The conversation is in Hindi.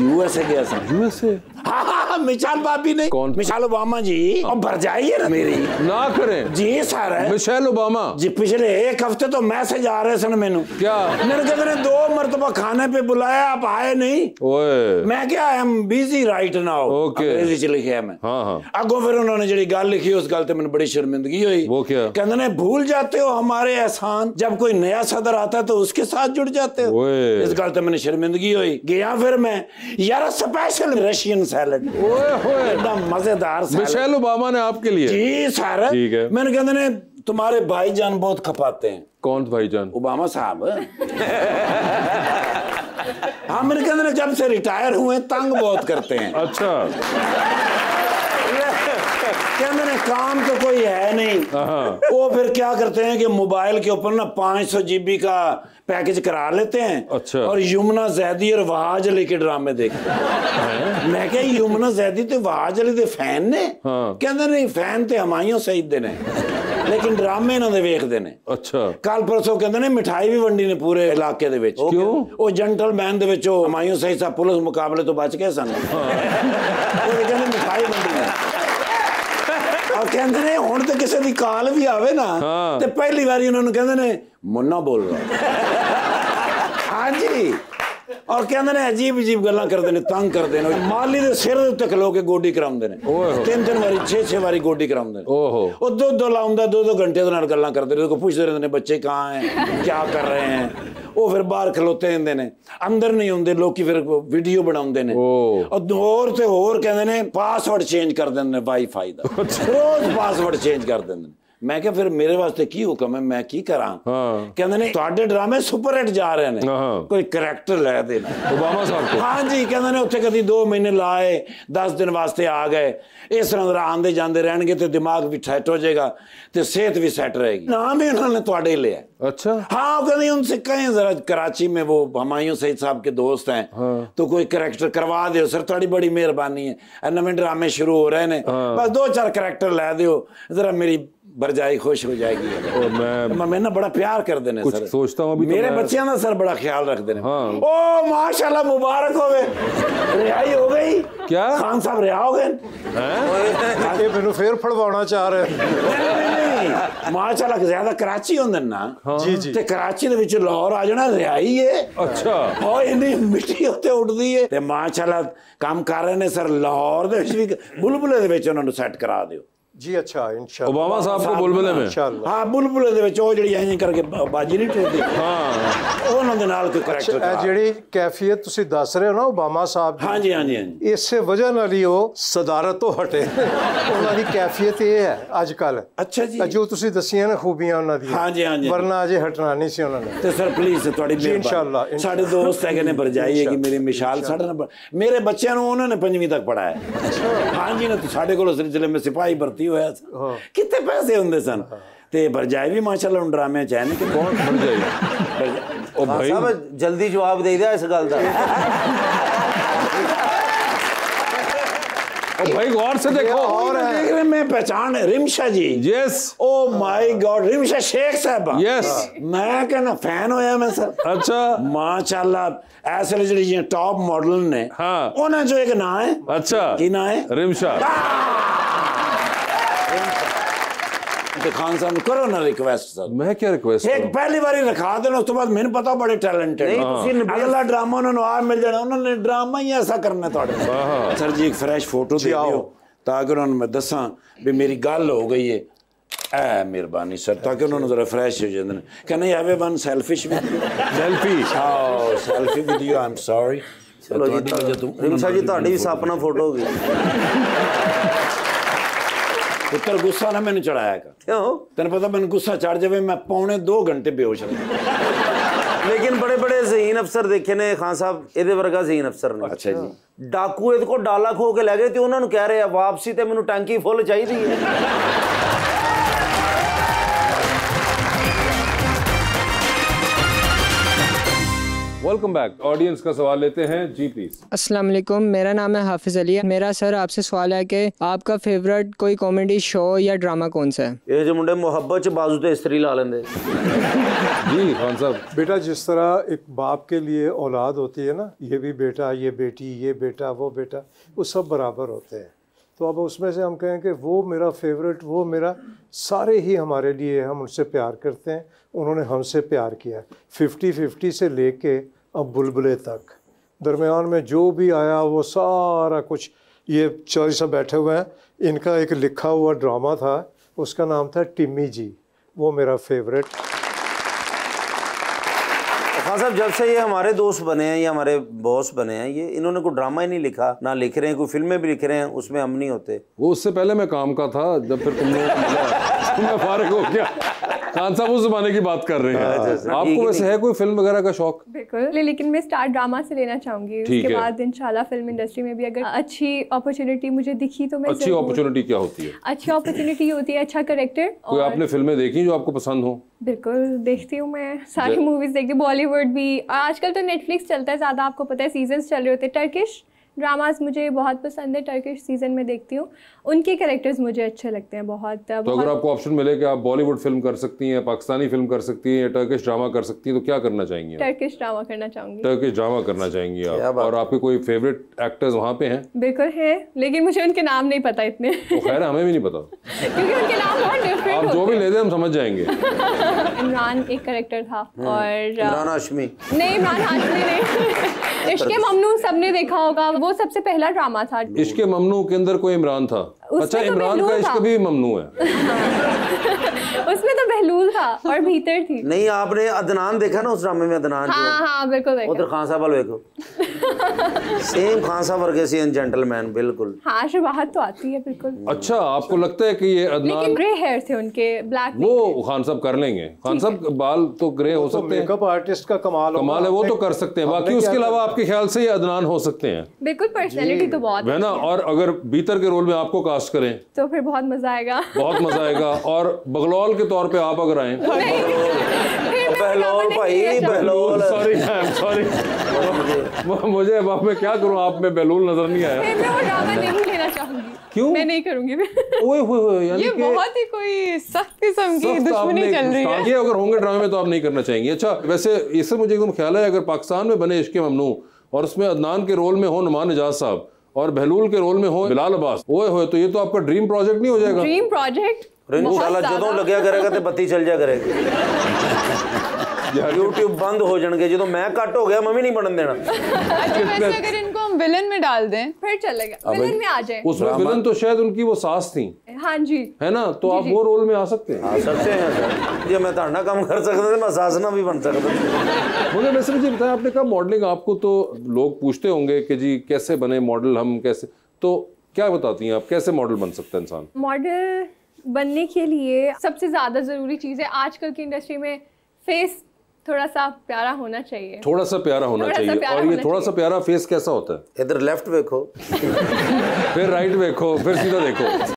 यूएसए गया सर यूएसए साहब मिशाल बाबी ने कौन? मिशाल ओबामा जी और जाइए ना मेरी। ना करें। जी सर। मिशाल ओबामा। जी पिछले एक हफ़्ते तो मैसेज आ रहे सन मेनू। क्या? मेरे दो मरतबा खाने पे बुलाया आप आए नहीं? ओए। मैं क्या I am busy right now okay. अंग्रेज़ी च लिखया मैं। हाँ हाँ। आगो फिर उन्होंने जड़ी गल लिखी उस गल ते मैंने बड़ी शर्मिंदगी हुई। वो क्या? कहंदे ने भूल जाते हो हमारे एहसान। जब कोई नया सदर आता है तो उसके साथ जुड़ जाते हो। इस गल ते मैंने शर्मिंदगी हुई। गया फिर मैं यार स्पेशल रशियन सैलड एकदम मज़ेदार मिशेल ओबामा ने आपके लिए। जी सर। ठीक है। मैंने कहते ने तुम्हारे भाई जान बहुत खपाते हैं। कौन भाईजान? ओबामा साहब। हाँ मेरे कहते जब से रिटायर हुए तंग बहुत करते हैं। अच्छा। कहते ने काम तो कोई है नहीं हाँ। वो फिर क्या करते हैं कि मोबाइल के ऊपर ना 500 जीबी का पैकेज करा लेते हैं अच्छा। और यमुना जैदी और वहाज अली के ड्रामे देखते हैं मैं क्या यमुना जैदी ते वहाज अली ਦੇ ਫੈਨ ਨੇ ਹਾਂ। ਕਹਿੰਦੇ ਨਹੀਂ ਫੈਨ ਤੇ ਹਮਾਇਓ ਸਈਦ ਦੇ ਨੇ ਲੇਕਿਨ ਡਰਾਮੇ ਇਹਨਾਂ ਦੇ ਵੇਖਦੇ ਨੇ अच्छा ਕੱਲ ਪਰਸੋਂ ਕਹਿੰਦੇ ਨੇ ਮਿਠਾਈ ਵੀ ਵੰਡੀ ਨੇ ਪੂਰੇ ਇਲਾਕੇ ਦੇ ਵਿੱਚ ਕਿਉਂ? ਉਹ ਜੈਂਟਲਮੈਨ ਦੇ ਵਿੱਚ ਉਹ ਹਮਾਇਓ ਸਈਦ ਸਾਹਿਬ ਪੁਲਿਸ ਮੁਕਾਬਲੇ ਤੋਂ ਬਚ ਗਏ ਸਨ ਉਹ ਕਹਿੰਦੇ ਮਿਠਾਈ ਵੰਡੀ ਨੇ ਔਰ ਕਹਿੰਦੇ ਨੇ ਹੁਣ ਤੇ ਕਿਸੇ ਦੀ ਕਾਲ ਵੀ ਆਵੇ ਨਾ। ਤੇ ਪਹਿਲੀ ਵਾਰੀ ਉਹਨਾਂ ਨੂੰ ਕਹਿੰਦੇ ਨੇ ਮੁੰਨਾ ਬੋਲ ਰਿਹਾ ਹਾਂਜੀ ਔਰ ਕਹਿੰਦੇ ਨੇ ਅਜੀਬ ਅਜੀਬ ਗੱਲਾਂ ਕਰਦੇ ਨੇ ਤੰਗ ਕਰਦੇ ਨੇ ਮਾਲੀ ਦੇ ਸਿਰ ਦੇ ਉੱਤੇ ਖਲੋ ਕੇ ਗੋਡੀ ਕਰਾਉਂਦੇ ਨੇ ਓਏ ਹੋਏ। ਤਿੰਨ ਤਿੰਨ ਵਾਰੀ ਛੇ ਛੇ ਵਾਰੀ ਗੋਡੀ ਕਰਾਉਂਦੇ ਨੇ ओहो ਉਹ ਦੋ ਦੋ ਲਾਉਂਦਾ ਦੋ ਦੋ ਘੰਟੇ ਦੇ ਨਾਲ ਗੱਲਾਂ ਕਰਦੇ ਨੇ ਕੋ ਪੁੱਛਦੇ ਰਹਿੰਦੇ ਨੇ ਬੱਚੇ ਕਹਾਂ ਹੈ ਕੀ ਕਰ ਰਹੇ ਹੈ ਉਹ ਫਿਰ ਬਾਹਰ ਖਲੋਤੇ ਹੁੰਦੇ ਨੇ ਅੰਦਰ ਨਹੀਂ ਹੁੰਦੇ ਲੋਕੀ ਫਿਰ ਵੀਡੀਓ ਬਣਾਉਂਦੇ ਨੇ ਓ। ਉਹ ਹੋਰ ਤੇ ਹੋਰ ਕਹਿੰਦੇ ਨੇ ਪਾਸਵਰਡ ਚੇਂਜ ਕਰ ਦਿੰਦੇ ਨੇ ਵਾਈਫਾਈ ਦਾ ਰੋਜ਼ ਪਾਸਵਰਡ ਚੇਂਜ ਕਰ ਦਿੰਦੇ ਨੇ ਮੈਂ ਕਿਹਾ ਫਿਰ ਮੇਰੇ ਵਾਸਤੇ ਕੀ ਹੁਕਮ ਹੈ ਮੈਂ ਕੀ ਕਰਾਂ ਹਾਂ। ਕਹਿੰਦੇ ਨੇ ਤੁਹਾਡੇ ਡਰਾਮੇ ਸੁਪਰ ਹਿੱਟ ਜਾ ਰਹੇ ਨੇ ਹਾਂ। ਕੋਈ ਕਰੈਕਟਰ ਲੈ ਦੇਣਾ ओबामा साहब को ਹਾਂਜੀ ਕਹਿੰਦੇ ਨੇ ਉੱਥੇ ਕਦੀ 2 ਮਹੀਨੇ ਲਾਏ 10 ਦਿਨ ਵਾਸਤੇ ਆ ਗਏ ਇਸ ਤਰ੍ਹਾਂ ਦਾ ਆਂਦੇ ਜਾਂਦੇ ਰਹਿਣਗੇ ਤੇ ਦਿਮਾਗ ਵੀ ਸੈੱਟ ਹੋ ਜਾਏਗਾ ਤੇ ਸਿਹਤ ਵੀ ਸੈੱਟ रहेगी नाम ही उन्होंने ਤੁਹਾਡੇ ही लिया अच्छा हाँ वो कहते हैं, उनसे कहें जरा कराची में वो हमायूं सईद साहब के दोस्त हैं तो कोई करेक्टर करवा दो सर थोड़ी बड़ी मेहरबानी है नवे ड्रामे शुरू हो रहे हैं बस दो चार करेक्टर ला दो जरा मेरी भरजाई खुश हो जाएगी और मैं मैं ना बड़ा प्यार कर देने कुछ सर सोचता हूँ अभी तो मेरे मैं- बच्चे ना सर बड़ा ख्याल रखते हैं हाँ। ओ माशाल्लाह मुबारक हो गए रिहाई हो गई क्या? खान साहब रिहा हो गए ਇਹ ਮੈਨੂੰ ਫੇਰ ਫੜਵਾਉਣਾ ਚਾਹ ਰਿਹਾ ਨਹੀਂ ਨਹੀਂ ਨਹੀਂ ਮਾਸ਼ਾਅੱਲਾ ਜ਼ਿਆਦਾ ਕਰਾਚੀ ਹੁੰਦੇ ਨੇ ਨਾ ਜੀ ਜੀ ਤੇ ਕਰਾਚੀ ਦੇ ਵਿੱਚ ਲਾਹੌਰ ਆ ਜਾਣਾ ਰਿਹਾਈ ਏ अच्छा ਓ ਇੰਨੀ ਮਿੱਟੀ ਉੱਤੇ ਉੱਡਦੀ ਏ ਤੇ ਮਾਸ਼ਾਅੱਲਾ ਕੰਮ ਕਰ ਰਹੇ ਨੇ ਸਰ ਲਾਹੌਰ ਦੇ ਵਿੱਚ ਵੀ ਬੁਲਬੁਲੇ ਦੇ ਵਿੱਚ ਉਹਨਾਂ ਨੂੰ ਸੈੱਟ ਕਰਾ ਦਿਓ ਜੀ ਅੱਛਾ ਇਨਸ਼ਾ ਓਬਾਮਾ ਸਾਹਿਬ ਕੋ ਬੁਲਬੁਲੇ ਵਿੱਚ ਹਾਂ ਬੁਲਬੁਲੇ ਦੇ ਵਿੱਚ ਉਹ ਜਿਹੜੀ ਐਂ ਕਰਕੇ ਬਾਜੀ ਨਹੀਂ ਟੁੱਟਦੀ ਹਾਂ ਉਹਨਾਂ ਦੇ ਨਾਲ ਕੋਈ ਕਰੈਕਟਰ ਇਹ ਜਿਹੜੀ ਕੈਫੀਅਤ ਤੁਸੀਂ ਦੱਸ ਰਹੇ ਹੋ ਨਾ ਓਬਾਮਾ ਸਾਹਿਬ ਦੀ ਹਾਂਜੀ ਹਾਂਜੀ ਹਾਂਜੀ ਇਸੇ ਵਜ੍ਹਾ ਨਾਲ ਹੀ ਉਹ ਸਦਾਰਤ ਤੋਂ ਹਟੇ ਉਹਨਾਂ ਦੀ ਕੈਫੀਅਤ ਇਹ ਹੈ ਅੱਜ ਕੱਲ ਅੱਛਾ ਜੀ ਜੋ ਤੁਸੀਂ ਦੱਸੀਆਂ ਨਾ ਖੂਬੀਆਂ ਉਹਨਾਂ ਦੀ ਹਾਂਜੀ ਹਾਂਜੀ ਵਰਨਾ ਅਜੇ ਹਟਣਾ ਨਹੀਂ ਸੀ ਉਹਨਾਂ ਨੇ ਤੇ ਸਰ ਪਲੀਜ਼ ਤੁਹਾਡੀ ਮਿਹਰਬਾਨੀ ਸਾਡੇ ਦੋਸਤ ਹੈਗੇ ਨੇ ਬਰਜਾਈ ਹੈਗੀ ਮੇਰੀ ਮਿਸ਼ਾਲ ਸਾਡੇ ਨਾਲ ਮੇਰੇ ਬੱਚਿਆਂ ਨੂੰ ਉਹਨਾਂ ਨੇ ਪੰਜਵੀਂ ਤੱਕ ਪੜਾਇਆ ਹਾਂਜੀ ਨਾ ਸਾਡੇ ਕੋਲ ਸਿਲਸਿਲੇ ਵਿੱਚ ਸਿਪਾਹੀ ਭਰਤੀ ਹੋਇਆ ਸੀ ਕਿੱਥੇ ਪੈਸੇ ਹੁੰਦੇ ਸਨ ਤੇ ਭਰਜਾਈ ਵੀ ਮਾਸ਼ਾਅੱਲਾ ਹੁਣ ਡਰਾਮੇ ਚ ਹੈ ਨੇ ਕਿ कौन बन जाएगी ओ भाई ਸਾਹਿਬ ਜਲਦੀ ਜਵਾਬ ਦੇ ਦਿਆ ਇਸ ਗੱਲ ਦਾ ओ भाई गौर से देखो और देख रहे मैं पहचान Rimsha ji yes oh my god Rimsha Shaikh साहब Yes. ਮੈਂ ਕਹਿੰਦਾ ਫੈਨ ਹੋਇਆ ਮੈਂ ਸਰ अच्छा ਮਾਸ਼ਾਅੱਲਾ ਐਸ ਵੇਲੇ ਜਿਹੜੀ ਟੌਪ ਮਾਡਲ ਨੇ ਹਾਂ। ਉਹਨਾਂ ਚੋਂ ਇੱਕ ਨਾਂ ਹੈ अच्छा ਕੀ ਨਾਂ ਹੈ रिमशा ਤੇ ਖਾਨ ਸਾਹਿਬ ਨੂੰ ਕਰੋ ਨਾ ਰਿਕਵੈਸਟ ਸਰ ਮੈਂ ਕੀ ਰਿਕਵੈਸਟ ਇੱਕ ਪਹਿਲੀ ਵਾਰੀ ਰਖਾ ਦੇਣਾ ਉਸ ਤੋਂ ਬਾਅਦ ਮੈਨੂੰ ਪਤਾ ਬੜੇ ਟੈਲੈਂਟਡ ਨਹੀਂ ਤੁਸੀਂ ਅਗਲਾ ਡਰਾਮਾ ਉਹਨਾਂ ਨੂੰ ਆ ਮਿਲ ਜਾਣਾ ਉਹਨਾਂ ਨੇ ਡਰਾਮਾ ਹੀ ਐਸਾ ਕਰਨਾ ਤੁਹਾਡੇ ਨਾਲ ਸਰ ਜੀ ਇੱਕ ਫਰੈਸ਼ ਫੋਟੋ ਦੇ ਦਿਓ ਤਾਂ ਕਿ ਉਹਨਾਂ ਨੂੰ ਮੈਂ ਦੱਸਾਂ ਵੀ ਮੇਰੀ ਗੱਲ ਹੋ ਗਈ ਏ ਐ ਮਿਹਰਬਾਨੀ ਸਰ ਤਾਂ ਕਿ ਉਹਨਾਂ ਨੂੰ ਜ਼ਰਾ ਫਰੈਸ਼ ਹੋ ਜਾਂਦੇ ਨੇ can I have one selfish with you selfie ਆਓ selfie with you um sorry ਚਲੋ ਜੀ ਤੁਹਾਡੀ ਤੁਹਾਡੀ ਵੀ ਸਾਪਨਾ ਫੋਟੋ ਹੋ ਗਈ ਪੁੱਤਰ ਗੁੱਸਾ ਨਾ ਮੈਨੂੰ ਚੜਾਇਆ ਕਰ ਕਿਉਂ ਤੈਨੂੰ ਪਤਾ ਮੈਨੂੰ ਗੁੱਸਾ ਚੜ ਜਾਵੇ ਮੈਂ ਪੌਣੇ 2 ਘੰਟੇ ਬੇਹੋਸ਼ ਰਹਿ ਲੇਕਿਨ ਬੜੇ ਬੜੇ ਜ਼ਹੀਨ ਅਫਸਰ ਦੇਖੇ ਨੇ ਖਾਨ ਸਾਹਿਬ ਇਹਦੇ ਵਰਗਾ ਜ਼ਹੀਨ ਅਫਸਰ ਨੇ ਅੱਛਾ ਜੀ ਡਾਕੂ ਇਹਦੇ ਕੋਲ ਡਾਲਾ ਖੋ ਕੇ ਲੈ ਗਏ ਤੇ ਉਹਨਾਂ ਨੂੰ ਕਹਿ ਰਹੇ ਆ ਵਾਪਸੀ ਤੇ ਮੈਨੂੰ ਟੈਂਕੀ ਫੁੱਲ ਚਾਹੀਦੀ ਹੈ वेलकम बैक ऑडियंस का सवाल लेते हैं जी प्लीज अस्सलाम वालेकुम मेरा नाम है हाफिज़ अली मेरा सर आपसे सवाल है कि आपका फेवरेट कोई कॉमेडी शो या ड्रामा कौन सा है ਇਹ ਜੇ ਮੁੰਡੇ ਮੁਹੱਬਤ ਚ ਬਾਜ਼ੂ ਤੇ ਇਸਤਰੀ ਲਾ ਲੈਂਦੇ जी खान साहब बेटा जिस तरह एक बाप के लिए औलाद होती है ना ये भी बेटा ये बेटी ये बेटा वो बेटा वो सब बराबर होते हैं तो अब उसमें से हम कहें कि वो मेरा फेवरेट वो मेरा, सारे ही हमारे लिए हम उनसे प्यार करते हैं। उन्होंने हमसे प्यार किया। फिफ्टी फिफ्टी से लेके अब बुलबुले तक। दरमियान में जो भी आया, वो सारा कुछ, ये चौधरी साहब बैठे हुए हैं। इनका एक लिखा हुआ ड्रामा था, उसका नाम था टिम्मी जी। वो मेरा फेवरेट खान साहब जब से ये हमारे दोस्त बने हैं या हमारे बॉस बने हैं ये इन्होंने कोई ड्रामा ही नहीं लिखा ना लिख रहे हैं कोई फ़िल्में भी लिख रहे हैं उसमें हम नहीं होते। वो उससे पहले मैं काम का था जब फिर तुमने लोगों फारक मैं फारिग हो गया। खान साहब उस जमाने की बात कर रहे हैं। अच्छा, आपको वैसे है कोई फ़िल्म वगैरह का शौक? बिल्कुल। लेकिन मैं स्टार्ट ड्रामा से लेना चाहूँगी। उसके बाद इंशाल्लाह फ़िल्म इंडस्ट्री में भी अगर अच्छी अपॉर्चुनिटी मुझे दिखी तो मैं अच्छी अपॉर्चुनिटी क्या होती है? अच्छी अपॉर्चुनिटी होती है अच्छा करेक्टर कोई आपने फ़िल्में देखी जो आपको पसंद हो? बिल्कुल देखती हूँ मैं। सारी मूवीज़ देखती हूँ बॉलीवुड भी। आजकल तो नेटफ्लिक्स चलता है ज़्यादा आपको पता है सीजन्स चल रहे होते हैं। टर्किश ड्रामाज मुझे बहुत पसंद है टर्किश सीज़न में देखती हूँ। उनके कैरेक्टर्स मुझे अच्छे लगते हैं बहुत। तो बहुत अगर आपको ऑप्शन मिले कि आप बॉलीवुड फ़िल्म कर सकती हैं पाकिस्तानी फ़िल्म कर सकती हैं या टर्किश ड्रामा कर सकती हैं तो क्या करना चाहेंगी टर्किश ड्रामा करना चाहूँगी। टर्किश ड्रामा करना चाहेंगी आप? और आपके कोई फेवरेट एक्टर्स वहाँ पे हैं? बिल्कुल है लेकिन मुझे उनके नाम नहीं पता इतने। तो खैर हमें भी नहीं पता। क्योंकि उनके नाम बहुत डिफरेंट आप जो भी ले दें हम समझ जाएँगे। इमरान एक करेक्टर था हम्म। और इमरान हाशमी। नहीं इमरान हाशमी नहीं। इश्क ममनून सबने देखा होगा वो सबसे पहला ड्रामा था इश्क ममनू के अंदर कोई इमरान था। अच्छा तो इमरान का इश्क भी ममनू है। उसमें तो बहलूल था और भीतर थी। नहीं आपने अदनान देखा ना उस ड्रामे में अदनान हाँ हाँ बिल्कुल देखा। उधर खान साहब वाले देखो। सेम खान साहब वर्गे सी जेंटलमैन बिल्कुल। हाँ शुरुआत तो आती है बिल्कुल। अच्छा आपको लगता है कि ये लेकिन अदनान ग्रे हेयर थे उनके ब्लैक वो खान साहब कर लेंगे। खान साहब बाल तो ग्रे हो तो सकते हैं। मेकअप आर्टिस्ट का कमाल होगा। कमाल है वो तो कर सकते हैं। बाकी उसके अलावा आपके ख्याल से ये अदनान हो सकते हैं? बिल्कुल पर्सनैलिटी तो बहुत है ना? और अगर भीतर के रोल में आपको कास्ट करें? तो फिर बहुत मज़ा आएगा। बहुत मज़ा आएगा। और बगलौल के तौर पे आप अगर आए? बहलोल भाई बहलोल। सॉरी सॉरी मुझे अब मैं क्या करूं आप में बेलूल नजर नहीं आया फिर मैं वो ड्रामा नहीं लेना चाहूंगी क्यों? मैं नहीं करूंगी ओए होए होए यानी ये कि बहुत ही कोई सख्त किस्म की सख्त दुश्मनी आपने चल रही है स्टार्ट किया, अगर होंगे ड्रामे में तो आप नहीं करना चाहेंगे अच्छा वैसे इससे मुझे एकदम ख्याल है अगर पाकिस्तान में बने इश्क ममनू और उसमें अदनान के रोल में हो नुमान एजाज साहब और बहलूल के रोल में हो बिलाल अब्बास ओए होए तो ये तो आपका ड्रीम प्रोजेक्ट नहीं हो जाएगा ड्रीम प्रोजेक्ट इंशाल्लाह ਜਦੋਂ ਲੱਗਿਆ ਕਰੇਗਾ ਤੇ ਬੱਤੀ ਚੱਲ ਜਾ ਕਰੇਗੀ YouTube बंद हो जाएँगे जो तो मैं कट हो गया मम्मी नहीं बनन देना। अच्छा अगर इनको हम विलन में डाल दें फिर चलेगा। विलन में आ जाए। उसमें विलन तो शायद उनकी वो सास थी। हाँ जी। है ना? तो आप वो रोल में आ सकते हैं। आ सकते हैं ये मैं ताना काम कर सकता था मैं सास ना भी बन सकता मुझे वैसे मुझे बताया आपने कहा मॉडलिंग आपको तो लोग पूछते होंगे कि जी कैसे बने मॉडल हम कैसे? तो क्या बताती हैं आप कैसे मॉडल बन सकते हैं इंसान? मॉडल बनने के लिए सबसे ज़्यादा ज़रूरी चीज़ है आजकल की इंडस्ट्री में फेस थोड़ा सा प्यारा होना चाहिए। थोड़ा सा प्यारा होना चाहिए। प्यारा और ये थोड़ा सा प्यारा फेस कैसा होता है? इधर लेफ़्ट देखो। फिर राइट देखो फिर सीधा देखो।